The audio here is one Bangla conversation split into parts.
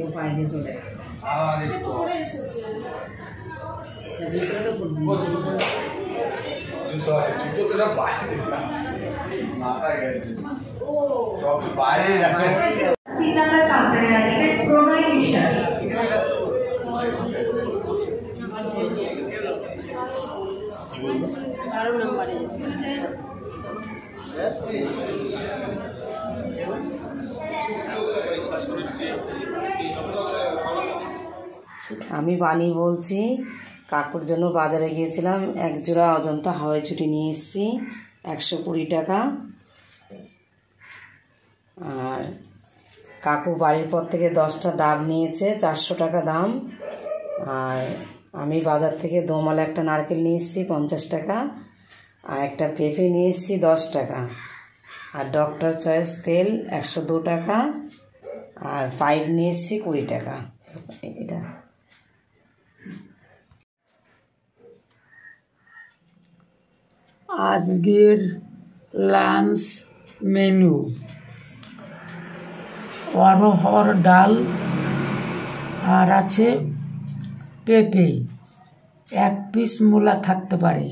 কেউ পায়ে চলে গেছে। সে তো পড়ে এসেছে তা ভিতরে তো পড়বি জুতো তো সব বাইরে মাথা গেছে ও সব বাইরে রাখে তিন নম্বর কাউন্টারে আসবেন প্রণয় বিশ্বাস বারো নম্বরে আমি বাণী বলছি, কাকুর জন্য বাজারে গিয়েছিলাম, এক জোড়া অজন্তা হাওয়াই ছুটি নিয়ে এসেছি, একশো কুড়ি টাকা। আর কাকু বাড়ির পর থেকে দশটা ডাব নিয়েছে, চারশো টাকা দাম। আর আমি বাজার থেকে দোমালা একটা নারকেল নিয়ে এসেছি, পঞ্চাশ টাকা। আর একটা পেঁপে নিয়ে এসেছি, দশ টাকা। আর ডক্টর চয়েস তেল, একশো দু টাকা। আর পাইপ নিয়ে এসেছি কুড়ি টাকা। এটা। আজকের লাঞ্চ মেনু অরহর ডাল আর আছে পেঁপে। এক পিস মূলা থাকতে পারে।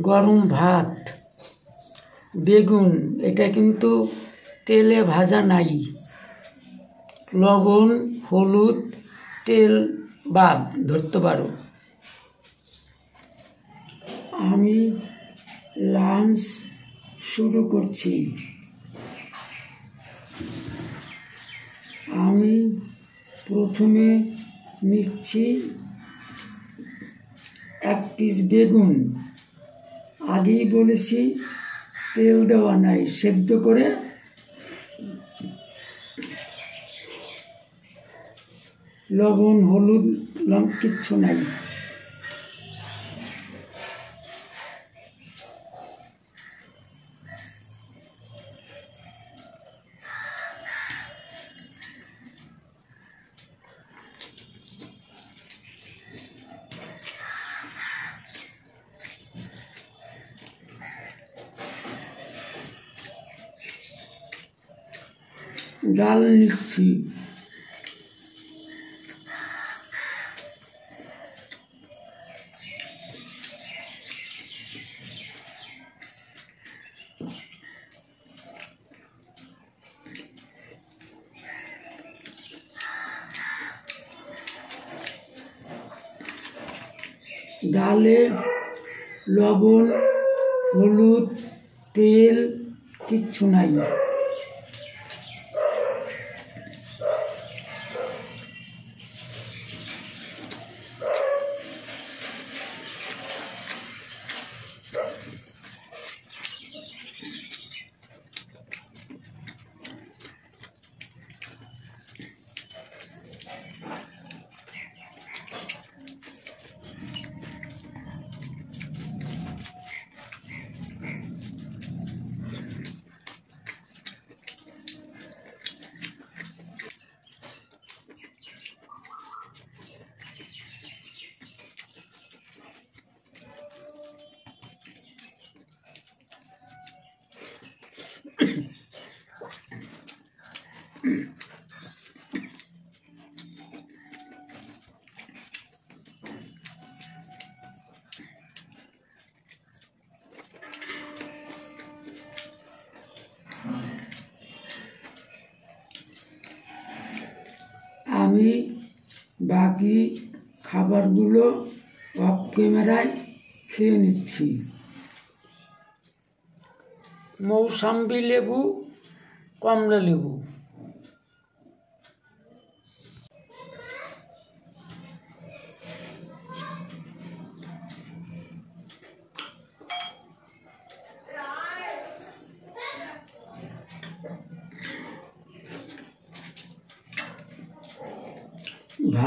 গরম ভাত। বেগুন, এটা কিন্তু তেলে ভাজা নাই। লবণ, হলুদ, তেল বাদ, ধরতে পারো। আমি লাঞ্চ শুরু করছি। আমি প্রথমে নিচ্ছি এক পিস বেগুন। আগেই বলেছি তেল দেওয়া নাই, সেদ্ধ করে লবণ, হলুদ, লং, কিচ্ছু নাই। ডাল নিচ্ছি ডালে লবণ হলুদ তেল কিচ্ছু নাই। আমি বাকি খাবারগুলো অফ ক্যামেরায় খেয়ে নিচ্ছি। মৌসাম্বি লেবু কমলা লেবু।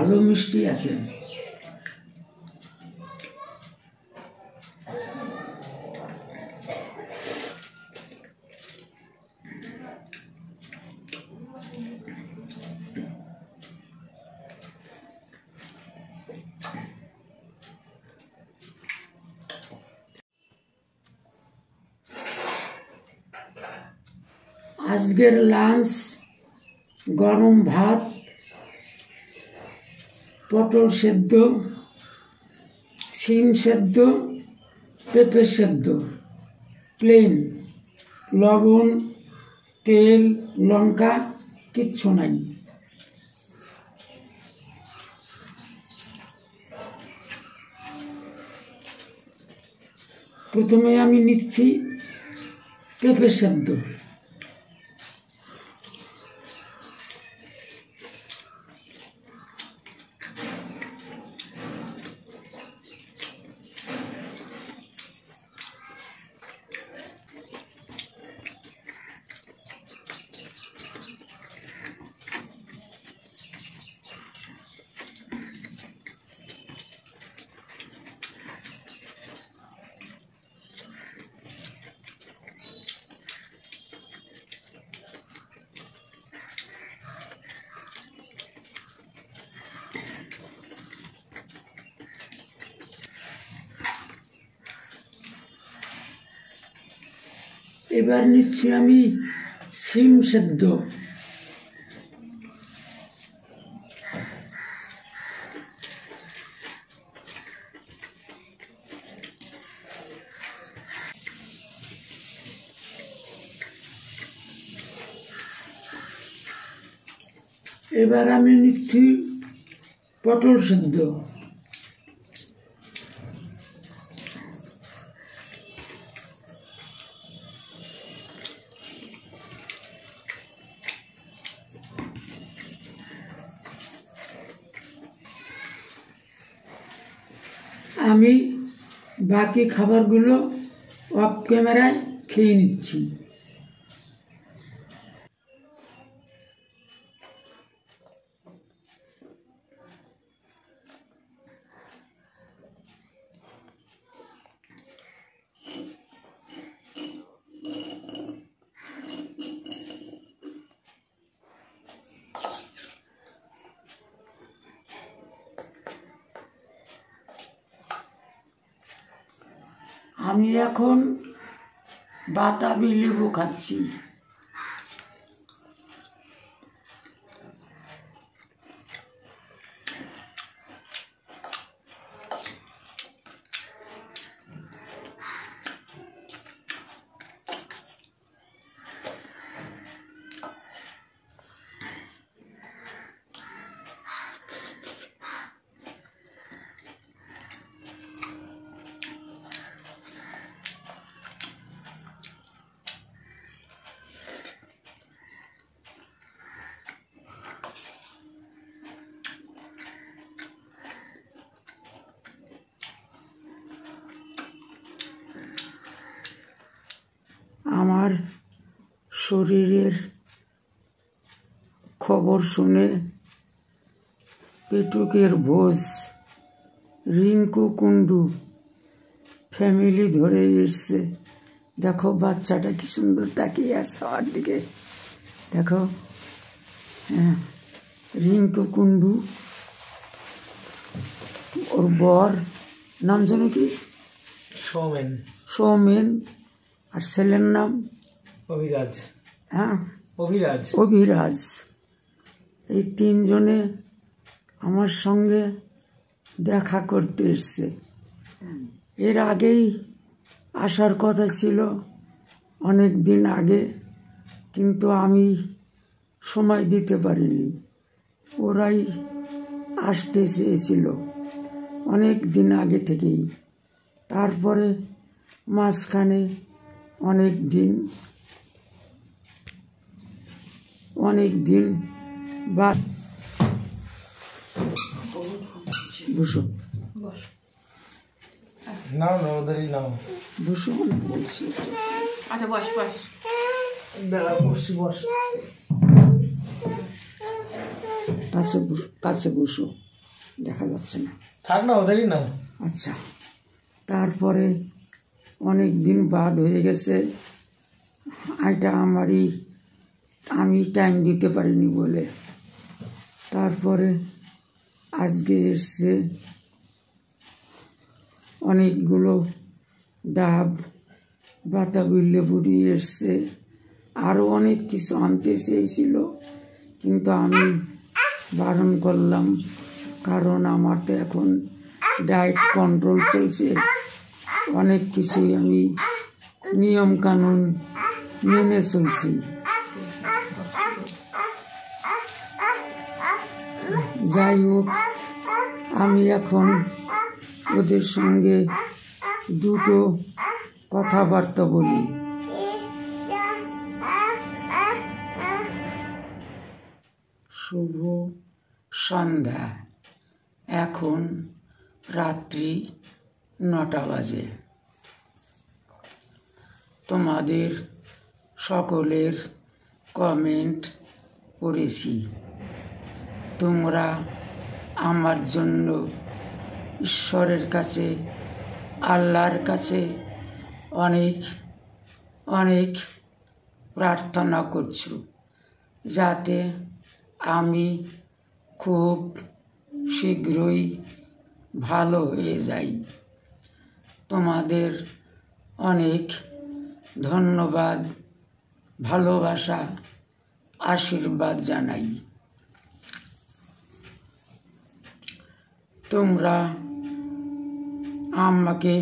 ভালো মিষ্টি আছে। আজকের লাঞ্চ গরম ভাত পটল সেদ্ধ সিম সেদ্ধ, পেঁপে সেদ্ধ। প্লেন লবণ, তেল, লঙ্কা, কিচ্ছু নাই। প্রথমে আমি নিচ্ছি পেঁপে সেদ্ধ। এবার নিচ্ছি আমি সিম সেদ্ধ। এবার আমি নিচ্ছি পটল সেদ্ধ। বাকি খাবারগুলো অফ ক্যামেরায় খেয়ে নিচ্ছি। আমি এখন বাতাবি লেবু খাচ্ছি। আমার শরীরের খবর শুনে পেটুকের ভোজ রিঙ্কু কুণ্ডু ফ্যামিলি ধরে এসছে। দেখো বাচ্চাটা কি সুন্দর তাকিয়ে আছে আমার দিকে। দেখো হ্যাঁ রিঙ্কু কুণ্ডু ওর বর নাম জানো কি? সৌমেন। সৌমেন আর ছেলের নাম? অভিরাজ। হ্যাঁ। অভিরাজ। অভিরাজ। এই তিনজনে আমার সঙ্গে দেখা করতে এসছে। এর আগেই আসার কথা ছিল অনেক দিন আগে কিন্তু আমি সময় দিতে পারিনি। ওরাই আসতে চেয়েছিল অনেক দিন আগে থেকেই। তারপরে মাঝখানে অনেক দিন অনেক দিন বা বসো। নাও না ওদেরই নাও। বসো বলছি। আচ্ছা বস বস। দাঁড়া বসি বস। কাছে বসো কাছে বসো। দেখা যাচ্ছে না। থাক না ওদেরই নাও। আচ্ছা। তারপরে অনেক দিন বাদ হয়ে গেছে। এটা আমারই আমি টাইম দিতে পারিনি বলে। তারপরে আজকে এসছে অনেকগুলো ডাব বাতাবি লেবু দিয়ে এসছে। আরও অনেক কিছু আনতে চেয়েছিল, কিন্তু আমি বারণ করলাম, কারণ আমার তো এখন ডায়েট কন্ট্রোল চলছে। অনেক কিছুই আমি নিয়মকানুন মেনে চলছি। যাই হোক আমি এখন ওদের সঙ্গে দুটো কথাবার্তা বলি। শুভ সন্ধ্যা। এখন রাত্রি নটা বাজে। তোমাদের সকলের কমেন্ট পড়েছি। তোমরা আমার জন্য ঈশ্বরের কাছে, আল্লাহর কাছে অনেক অনেক প্রার্থনা করছ, যাতে আমি খুব শীঘ্রই ভালো হয়ে যাই। তোমাদের অনেক ধন্যবাদ, ভালোবাসা, আশীর্বাদ জানাই। তোমরা আমাকে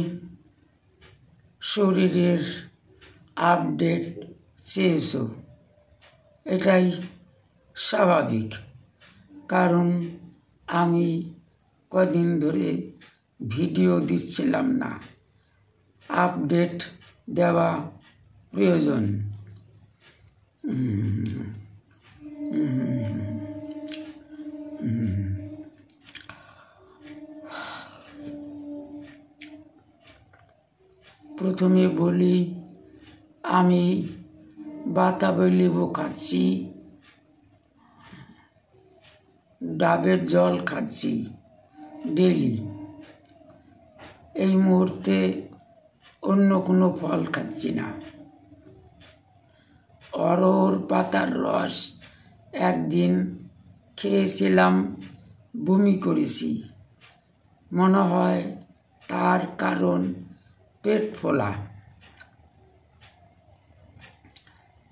শরীরের আপডেট চেয়েছো। এটাই স্বাভাবিক, কারণ আমি কদিন ধরে ভিডিও দিচ্ছিলাম না। আপডেট দেওয়া প্রয়োজন। প্রথমে বলি, আমি বাতাবি লেবু খাচ্ছি, ডাবের জল খাচ্ছি, ডেলি। এই মুহূর্তে অন্য কোনো ফল খাচ্ছি না। অরহর পাতার রস একদিন খেয়েছিলাম, বমি করেছি। মনে হয় তার কারণ পেট ফোলা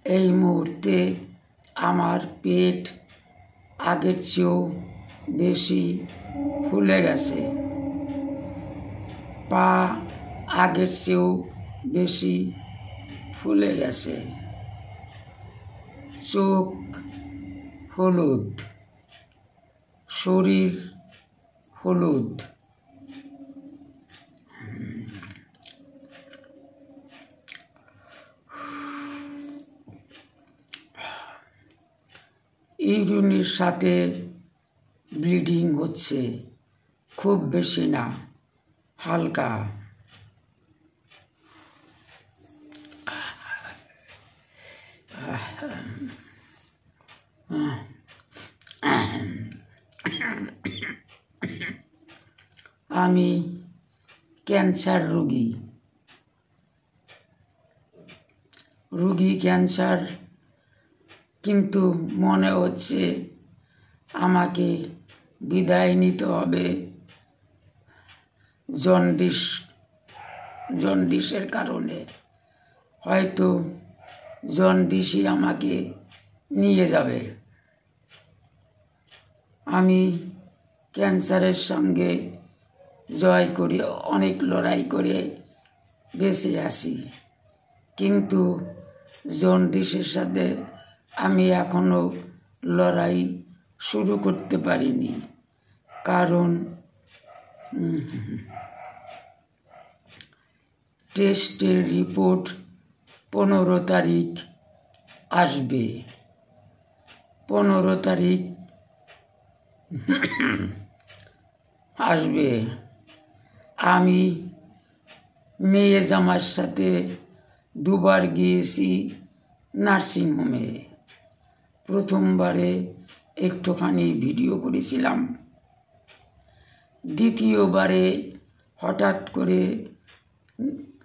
এই মুহূর্তে আমার পেট আগের চেয়েও বেশি ফুলে গেছে। পা আগের চেয়েও বেশি ফুলে গেছে। চোখ হলুদ। শরীর হলুদ। ইউরিনের সাথে ব্লিডিং হচ্ছে খুব বেশি না হালকা। আমি ক্যান্সার রোগী। রুগী ক্যান্সার কিন্তু মনে হচ্ছে আমাকে বিদায় নিতে হবে। জন্ডিস, জন্ডিসের কারণে। হয়তো জন্ডিসই আমাকে নিয়ে যাবে। আমি ক্যান্সারের সঙ্গে জয় করে, অনেক লড়াই করে বেঁচে আসি কিন্তু জন্ডিসের সাথে আমি এখনও লড়াই শুরু করতে পারিনি। কারণ টেস্টের রিপোর্ট পনেরো তারিখ আসবে। পনেরো তারিখ আসবে। আমি মেয়ে জামার সাথে দুবার গিয়েছি নার্সিংহোমে। প্রথমবারে একটুখানি ভিডিও করেছিলাম। দ্বিতীয়বারে হঠাৎ করে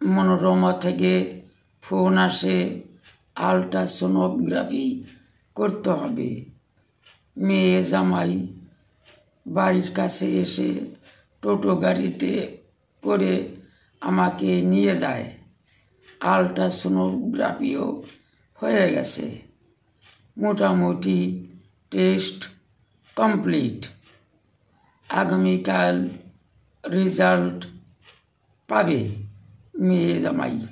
মনোরমা থেকে ফোন আসে, আলট্রাসোনোগ্রাফি করতে হবে। মেয়ে জামাই বাড়ির কাছে এসে টোটো গাড়িতে করে আমাকে নিয়ে যায়। আলট্রাসোনোগ্রাফিও হয়ে গেছে। মোটামুটি টেস্ট কমপ্লিট। আগামীকাল রেজাল্ট পাবে মেয়ে জামাই।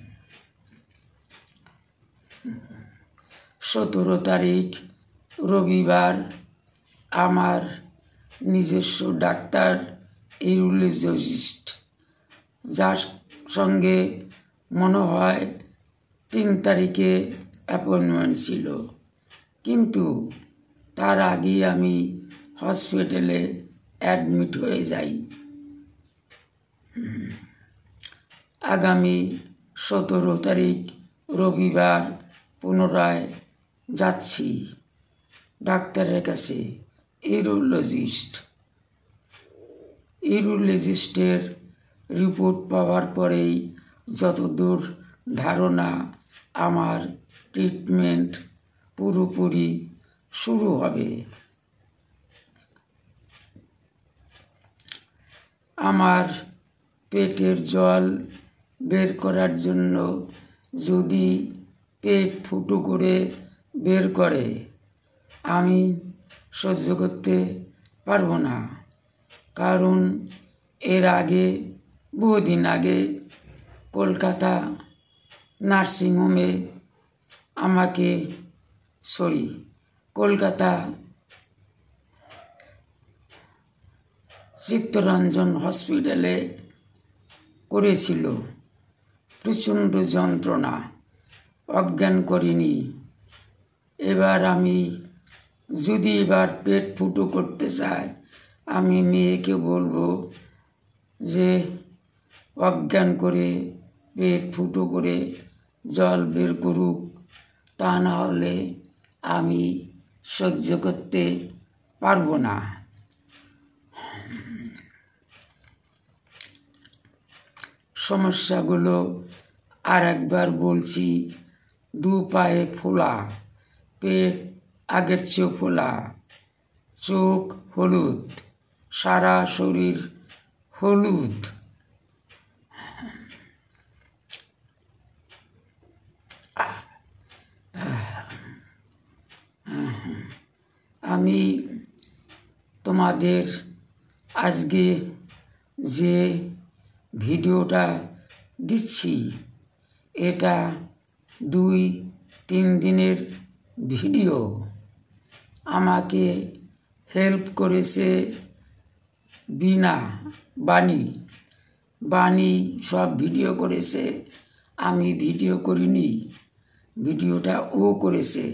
সতেরো তারিখ, রবিবার, আমার নিজস্ব ডাক্তার, ইউরোলজিস্ট। যার সঙ্গে মনে হয় তিন তারিখে অ্যাপয়েন্টমেন্ট ছিল। কিন্তু তার আগেই আমি হসপিটালে অ্যাডমিট হয়ে যাই। আগামী সতেরো তারিখ রবিবার পুনরায় যাচ্ছি ডাক্তারের কাছে ইউরোলজিস্ট ইউরোলজিস্টের রিপোর্ট পাওয়ার পরেই যতদূর ধারণা আমার ট্রিটমেন্ট পুরোপুরি শুরু হবে। আমার পেটের জল বের করার জন্য যদি পেট ফুটো করে বের করে, আমি সহ্য করতে পারব না। কারণ এর আগে, বহুদিন আগে কলকাতা নার্সিংহোমে আমাকে সরি, কলকাতা। চিত্তরঞ্জন হসপিটালে করেছিল। প্রচণ্ড যন্ত্রণা, অজ্ঞান করিনি। এবার আমি যদি এবার পেট ফুটো করতে চাই, আমি মেয়েকে বলব যে অজ্ঞান করে পেট ফুটো করে জল বের করুক। তা না হলে আমি সহ্য করতে পারব না। সমস্যাগুলো আর একবার বলছি, দু পায়ে ফোলা, পেট আগের চেয়েও ফোলা, চোখ হলুদ, সারা শরীর হলুদ। আমি তোমাদের আজকে যে ভিডিওটা দিচ্ছি, এটা দুই, তিন দিনের ভিডিও। আমাকে হেল্প করেছে বিনা বাণী। বাণী সব ভিডিও করেছে, আমি ভিডিও করিনি, ভিডিওটা ও করেছে।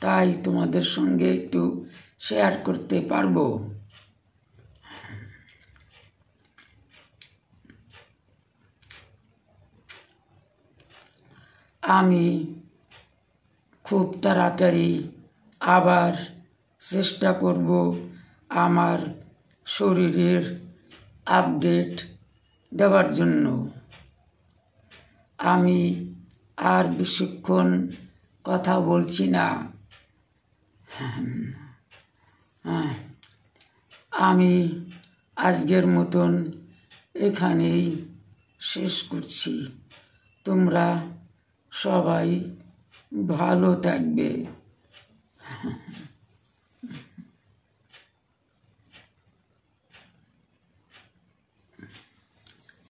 তাই তোমাদের সঙ্গে একটু শেয়ার করতে পারব। আমি খুব তাড়াতাড়ি আবার চেষ্টা করব আমার শরীরের আপডেট দেওয়ার জন্য। আমি আর বেশিক্ষণ কথা বলছি না। আমি আজকের মতন এখানেই শেষ করছি। তোমরা সবাই ভালো থাকবে।